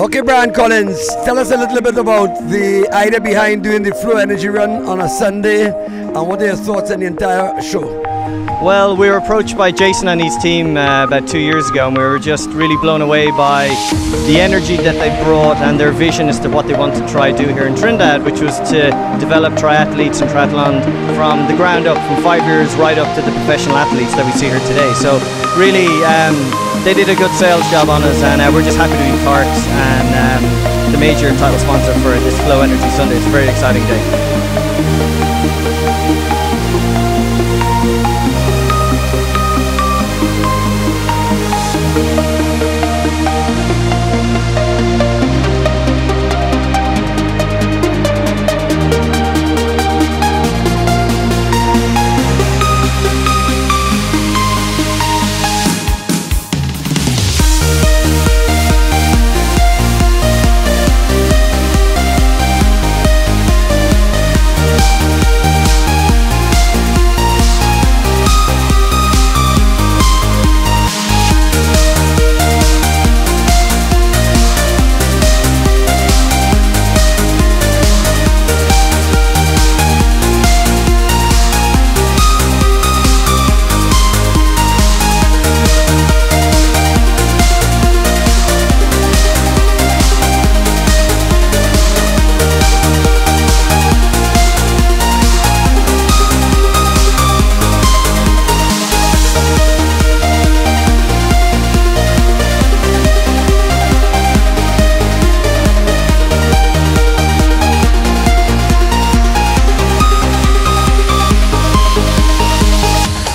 Okay, Brian Collins, tell us a little bit about the idea behind doing the Flow Energy Run on a Sunday and what are your thoughts on the entire show? Well, we were approached by Jason and his team uh, about two years ago, and we were just really blown away by the energy that they brought and their vision as to what they want to try do here in Trinidad, which was to develop triathletes and triathlon from the ground up, from five years right up to the professional athletes that we see here today. So, really, um, they did a good sales job on us, and uh, we're just happy to be part and um, the major title sponsor for this Flow Energy Sunday. It's a very exciting day.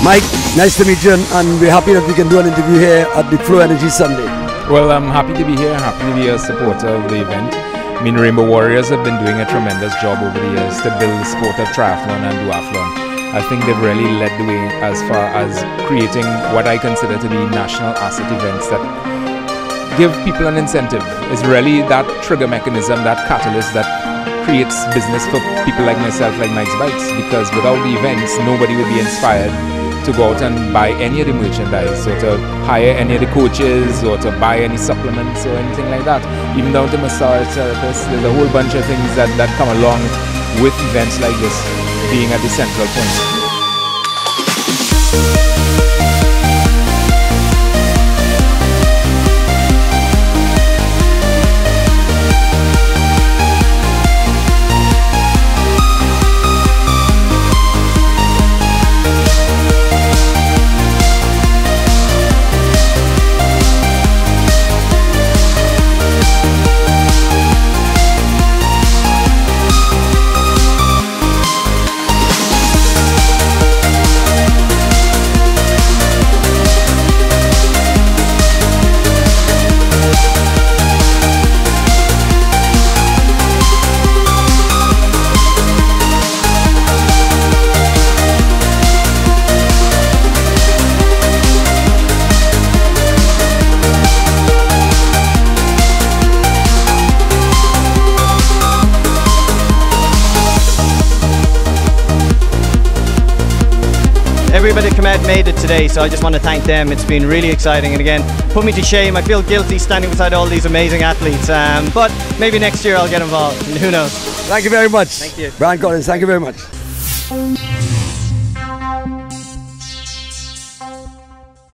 Mike, nice to meet you, and we're happy that we can do an interview here at the Flow Energy Sunday. Well, I'm happy to be here, happy to be a supporter of the event. I mean, Rainbow Warriors have been doing a tremendous job over the years to build the sport of triathlon and duathlon. I think they've really led the way as far as creating what I consider to be national asset events that give people an incentive. It's really that trigger mechanism, that catalyst that creates business for people like myself, like Mike's Bikes, because without the events, nobody would be inspired to go out and buy any of the merchandise or to hire any of the coaches or to buy any supplements or anything like that. Even down to massage therapists, there's a whole bunch of things that, that come along with events like this being at the central point. That came out made it today, so I just want to thank them. It's been really exciting, and again, put me to shame. I feel guilty standing beside all these amazing athletes, um, but maybe next year I'll get involved, who knows. Thank you very much. Thank you. Brian Collins, thank you very much.